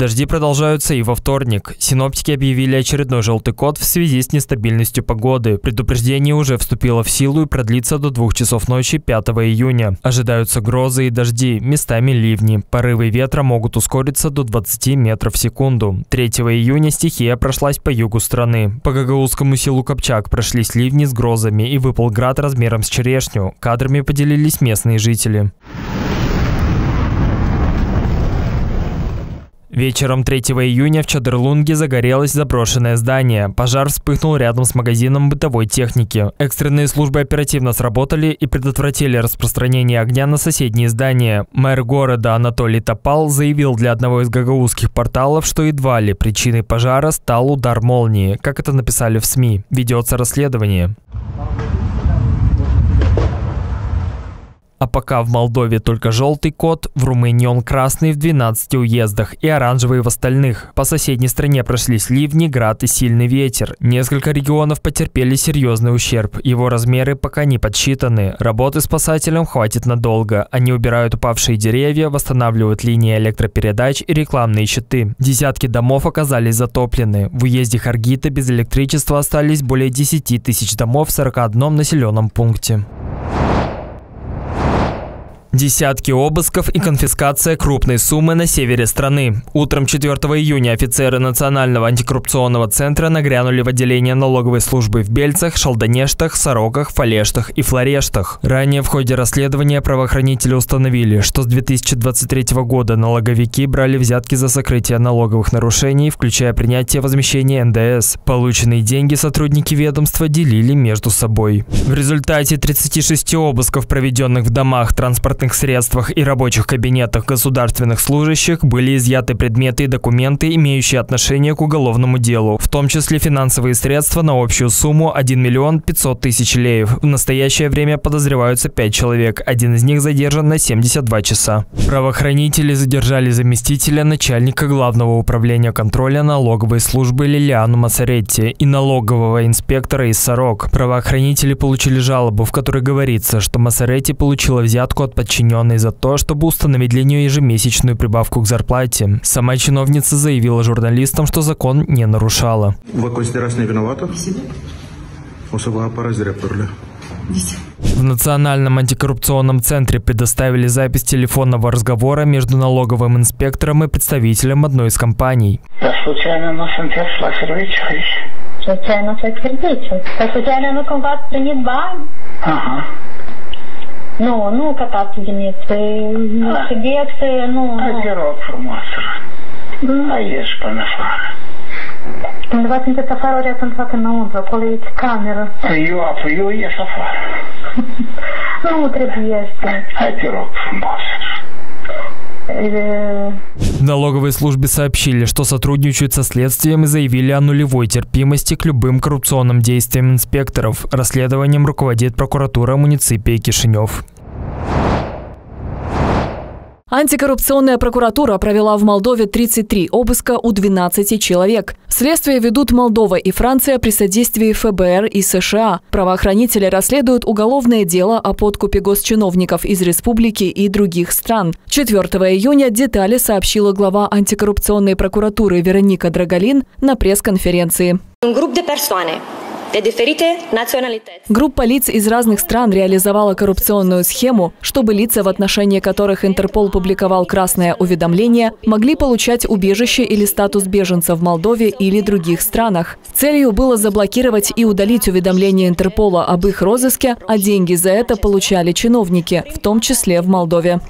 Дожди продолжаются и во вторник. Синоптики объявили очередной желтый код в связи с нестабильностью погоды. Предупреждение уже вступило в силу и продлится до 2 часов ночи 5 июня. Ожидаются грозы и дожди, местами ливни. Порывы ветра могут ускориться до 20 метров в секунду. 3 июня стихия прошлась по югу страны. По Гагаузскому селу Копчак прошлись ливни с грозами и выпал град размером с черешню. Кадрами поделились местные жители. Вечером 3 июня в Чадерлунге загорелось заброшенное здание. Пожар вспыхнул рядом с магазином бытовой техники. Экстренные службы оперативно сработали и предотвратили распространение огня на соседние здания. Мэр города Анатолий Топал заявил для одного из гагаузских порталов, что едва ли причиной пожара стал удар молнии, как это написали в СМИ. Ведется расследование. А пока в Молдове только желтый код, в Румынии он красный в 12 уездах и оранжевый в остальных. По соседней стране прошлись ливни, град и сильный ветер. Несколько регионов потерпели серьезный ущерб. Его размеры пока не подсчитаны. Работы спасателям хватит надолго. Они убирают упавшие деревья, восстанавливают линии электропередач и рекламные щиты. Десятки домов оказались затоплены. В уезде Харгита без электричества остались более 10 тысяч домов в 41 населенном пункте. Десятки обысков и конфискация крупной суммы на севере страны. Утром 4 июня офицеры Национального антикоррупционного центра нагрянули в отделение налоговой службы в Бельцах, Шалдонештах, Сороках, Фалештах и Флорештах. Ранее в ходе расследования правоохранители установили, что с 2023 года налоговики брали взятки за сокрытие налоговых нарушений, включая принятие возмещения НДС. Полученные деньги сотрудники ведомства делили между собой. В результате 36 обысков, проведенных в домах, транспортных транспортных средствах и рабочих кабинетах государственных служащих были изъяты предметы и документы, имеющие отношение к уголовному делу, в том числе финансовые средства на общую сумму 1 миллион 500 тысяч леев. В настоящее время подозреваются 5 человек, один из них задержан на 72 часа. Правоохранители задержали заместителя начальника главного управления контроля налоговой службы Лилиану Масаретти и налогового инспектора из Сорок. Правоохранители получили жалобу, в которой говорится, что Масаретти получила взятку от подчиненной за то, чтобы установить для нее ежемесячную прибавку к зарплате. Сама чиновница заявила журналистам, что закон не нарушала. Вы консидерация не виновата? Особо в Национальном антикоррупционном центре предоставили запись телефонного разговора между налоговым инспектором и представителем одной из компаний. Да случайно aici? Случайно случайно nu cumva Nu, nu că ați venit. Nu, subiect, nu, Hai, nu. te rog frumos. Hai, ieși până afară. Când v-ați intrat afară, ori ați intrat înăuntru, acolo e cameră. Eu, apoi eu ies afară. Nu trebuie să... Hai, te rog frumos. Э, В налоговой службе сообщили, что сотрудничают со следствием и заявили о нулевой терпимости к любым коррупционным действиям инспекторов. Расследованием руководит прокуратура муниципии Кишинев. Антикоррупционная прокуратура провела в Молдове 33 обыска у 12 человек. Следствие ведут Молдова и Франция при содействии ФБР и США. Правоохранители расследуют уголовное дело о подкупе госчиновников из республики и других стран. 4 июня детали сообщила глава антикоррупционной прокуратуры Вероника Драгалин на пресс-конференции. Grup de persoane de diferite naționalități. Группа лиц из разных стран реализовала коррупционную схему, чтобы лица, в отношении которых Интерпол публиковал красное уведомление, могли получать убежище или статус беженца в Молдове или других странах. Целью было заблокировать и удалить уведомления Интерпола об их розыске, а деньги за это получали чиновники, в том числе в Молдове.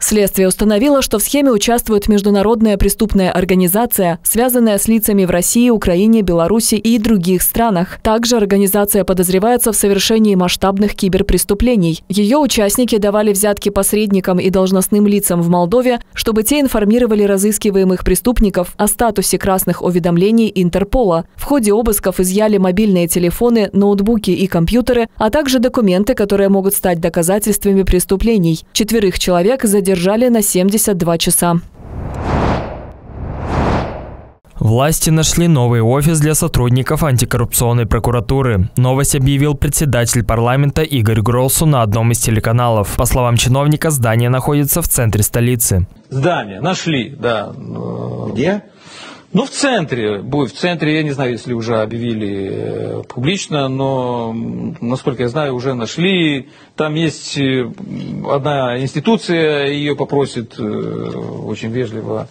Следствие установило, что в схеме участвует международная преступная организация, связанная с лицами в России, Украине, Беларуси и других странах. Также организация подозревается в совершении масштабных киберпреступлений. Ее участники давали взятки посредникам и должностным лицам в Молдове, чтобы те информировали разыскиваемых преступников о статусе красных уведомлений Интерпола. В ходе обысков изъяли мобильные телефоны, ноутбуки и компьютеры, а также документы, которые могут стать доказательствами преступлений. Четверых человек задержали на 72 часа. Власти нашли новый офис для сотрудников антикоррупционной прокуратуры. Новость объявил председатель парламента Игорь Гролсу на одном из телеканалов. По словам чиновника, здание находится в центре столицы. Здание нашли, да. Где? Ну, в центре, будет в центре, я не знаю, если уже объявили э, публично, но, насколько я знаю, уже нашли. Там есть э, одна институция, ее попросит э, очень вежливо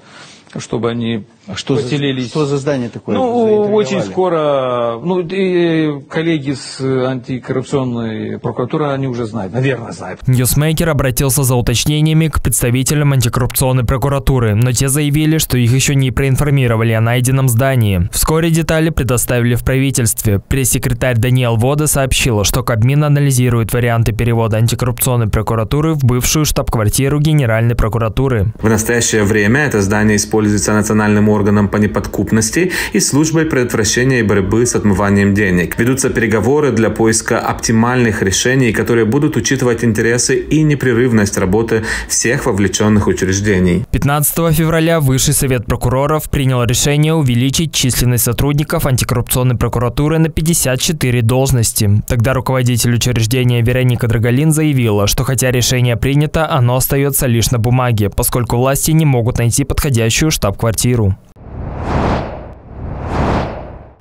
чтобы они что поселились. За, что за здание такое? Ну, очень скоро, ну, и коллеги с антикоррупционной прокуратуры, они уже знают, наверное, знают. Ньюсмейкер обратился за уточнениями к представителям антикоррупционной прокуратуры, но те заявили, что их еще не проинформировали о найденном здании. Вскоре детали предоставили в правительстве. Пресс-секретарь Даниэл Вода сообщила, что Кабмин анализирует варианты перевода антикоррупционной прокуратуры в бывшую штаб-квартиру Генеральной прокуратуры. В настоящее время это здание используется национальным органом по неподкупности и службой предотвращения и борьбы с отмыванием денег. Ведутся переговоры для поиска оптимальных решений, которые будут учитывать интересы и непрерывность работы всех вовлеченных учреждений. 15 февраля Высший совет прокуроров принял решение увеличить численность сотрудников антикоррупционной прокуратуры на 54 должности. Тогда руководитель учреждения Вероника Драголин заявила, что хотя решение принято, оно остается лишь на бумаге, поскольку власти не могут найти подходящую штаб-квартиру.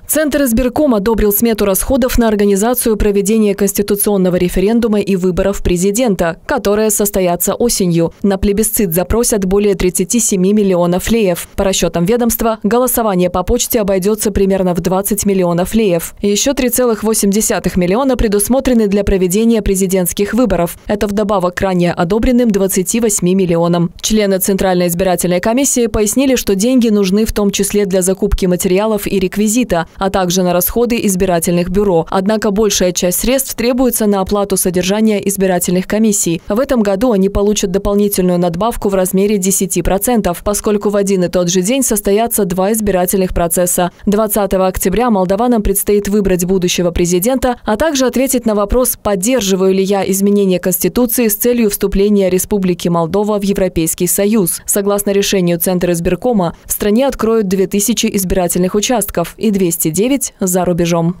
Центр избирком одобрил смету расходов на организацию проведения конституционного референдума и выборов президента, которые состоятся осенью. На плебисцит запросят более 37 миллионов леев. По расчетам ведомства, голосование по почте обойдется примерно в 20 миллионов леев. Еще 3,8 миллиона предусмотрены для проведения президентских выборов. Это вдобавок к ранее одобренным 28 миллионам. Члены Центральной избирательной комиссии пояснили, что деньги нужны в том числе для закупки материалов и реквизита – а также на расходы избирательных бюро. Однако большая часть средств требуется на оплату содержания избирательных комиссий. В этом году они получат дополнительную надбавку в размере 10%, поскольку в один и тот же день состоятся два избирательных процесса. 20 октября молдаванам предстоит выбрать будущего президента, а также ответить на вопрос, поддерживаю ли я изменение Конституции с целью вступления Республики Молдова в Европейский Союз. Согласно решению Центра избиркома, в стране откроют 2000 избирательных участков и 200 9 за рубежом.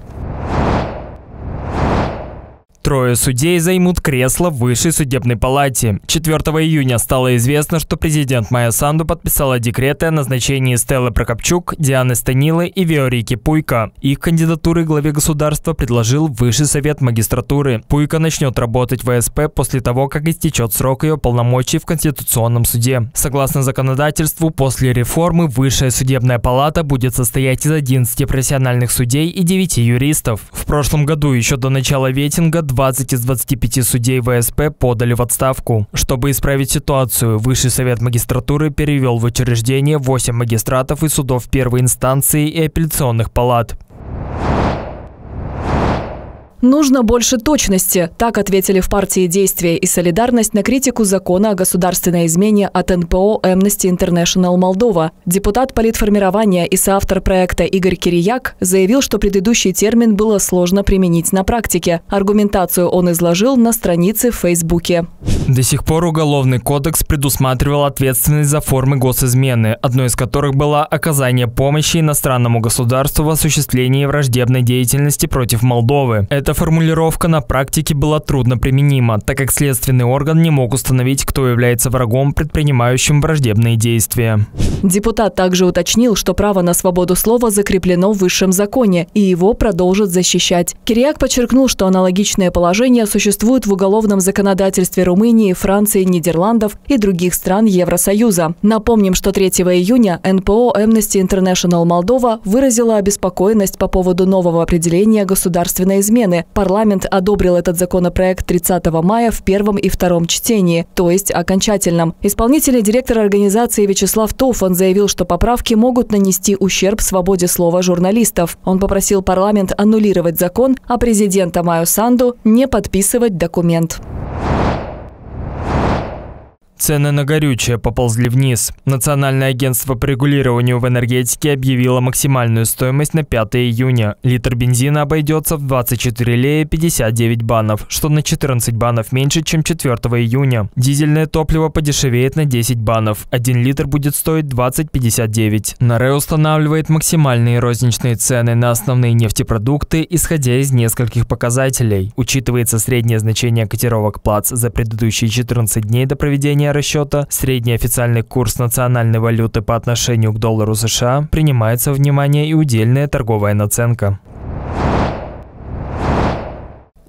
Трое судей займут кресло в Высшей судебной палате. 4 июня стало известно, что президент Майя Санду подписала декреты о назначении Стеллы Прокопчук, Дианы Станилы и Виорики Пуйка. Их кандидатуры главе государства предложил Высший совет магистратуры. Пуйка начнет работать в ВСП после того, как истечет срок ее полномочий в Конституционном суде. Согласно законодательству, после реформы Высшая судебная палата будет состоять из 11 профессиональных судей и 9 юристов. В прошлом году, еще до начала ветинга, 20 из 25 судей ВСП подали в отставку. Чтобы исправить ситуацию, Высший совет магистратуры перевел в учреждение 8 магистратов и судов первой инстанции и апелляционных палат. Нужно больше точности. Так ответили в партии «Действие и солидарность» на критику закона о государственной измене от НПО Amnesty International Молдова. Депутат политформирования и соавтор проекта Игорь Кирияк заявил, что предыдущий термин было сложно применить на практике. Аргументацию он изложил на странице в Фейсбуке. До сих пор Уголовный кодекс предусматривал ответственность за формы госизмены, одной из которых была оказание помощи иностранному государству в осуществлении враждебной деятельности против Молдовы. Это формулировка на практике была трудно применима, так как следственный орган не мог установить, кто является врагом, предпринимающим враждебные действия. Депутат также уточнил, что право на свободу слова закреплено в высшем законе, и его продолжат защищать. Кириак подчеркнул, что аналогичное положение существует в уголовном законодательстве Румынии, Франции, Нидерландов и других стран Евросоюза. Напомним, что 3 июня НПО Amnesty International Молдова выразила обеспокоенность по поводу нового определения государственной измены, Парламент одобрил этот законопроект 30 мая в первом и втором чтении, то есть окончательном. Исполнительный директор организации Вячеслав Тофан заявил, что поправки могут нанести ущерб свободе слова журналистов. Он попросил парламент аннулировать закон, а президента Майо Санду не подписывать документ. Цены на горючее поползли вниз. Национальное агентство по регулированию в энергетике объявило максимальную стоимость на 5 июня. Литр бензина обойдется в 24 лея 59 банов, что на 14 банов меньше, чем 4 июня. Дизельное топливо подешевеет на 10 банов. 1 литр будет стоить 20,59. НАРЭ устанавливает максимальные розничные цены на основные нефтепродукты, исходя из нескольких показателей. Учитывается среднее значение котировок ПЛАЦ за предыдущие 14 дней до проведения проведения расчета средний официальный курс национальной валюты по отношению к доллару США принимается в внимание и удельная торговая наценка.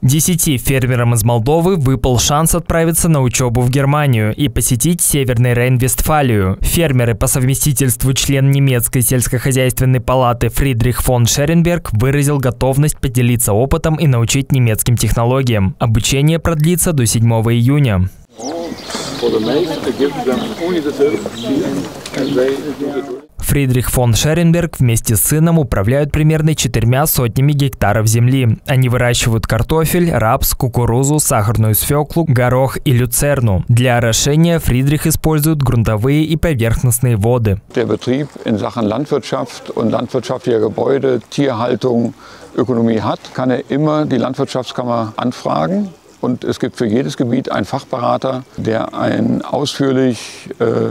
Десяти фермерам из Молдовы выпал шанс отправиться на учебу в Германию и посетить Северный Рейн-Вестфалию. Фермеры по совместительству член немецкой сельскохозяйственной палаты Фридрих фон Шеренберг выразил готовность поделиться опытом и научить немецким технологиям. Обучение продлится до 7 июня. Фридрих фон Шеренберг вместе с сыном управляют примерно четырьмя сотнями гектаров земли. Они выращивают картофель, рапс, кукурузу, сахарную свеклу, горох и люцерну. Для орошения Фридрих использует грунтовые и поверхностные воды. Ökonomie hat, kann er immer die Landwirtschaftskammer anfragen Und es gibt für jedes Gebiet einen Fachberater, der einen ausführlich äh,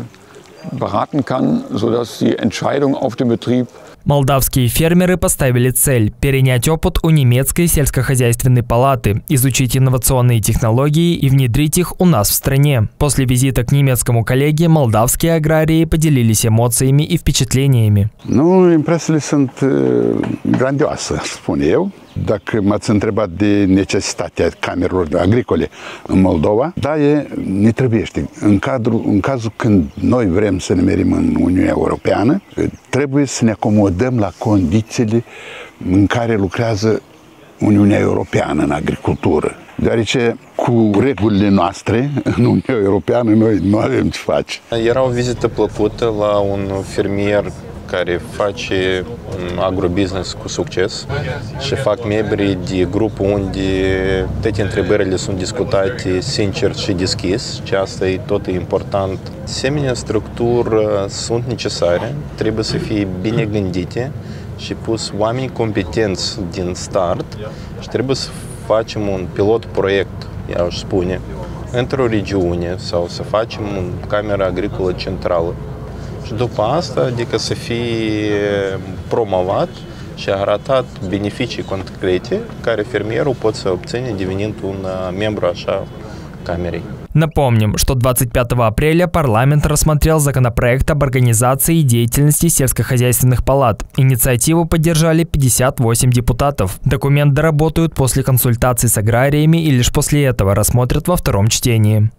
beraten kann, sodass die Entscheidung auf dem Betrieb Молдавские фермеры поставили цель – перенять опыт у немецкой сельскохозяйственной палаты, изучить инновационные технологии и внедрить их у нас в стране. После визита к немецкому коллеге молдавские аграрии поделились эмоциями и впечатлениями. Ну, impresiile sunt grandioase, spun eu. Dacă m-ați întrebat de necesitatea camerelor agricole în Moldova, da, e, ne trebuiește. În, cadru, în cazul când noi vrem să ne merim în Uniunea Europeană, trebuie să ne acomodăm la condițiile în care lucrează Uniunea Europeană în agricultură. Deoarece cu regulile noastre în Uniunea Europeană noi nu avem ce face. Era o vizită plăcută la un fermier care face agrobusiness cu succes și fac membri de grup unde toate întrebările sunt discutate sincer și deschis, și asta e tot important. Asemenea structuri sunt necesare, trebuie să fie bine gândite și pus oameni competenți din start și trebuie să facem un pilot proiect, eu aș spune, într-o regiune sau să facem o cameră agricolă centrală și după asta, adică să fie promovat și arătat beneficii concrete care fermierul pot să obține devenind un membru așa камерой. Напомним, что 25 апреля парламент рассмотрел законопроект об организации и деятельности сельскохозяйственных палат. Инициативу поддержали 58 депутатов. Документ доработают после консультаций с аграриями и лишь после этого рассмотрят во втором чтении.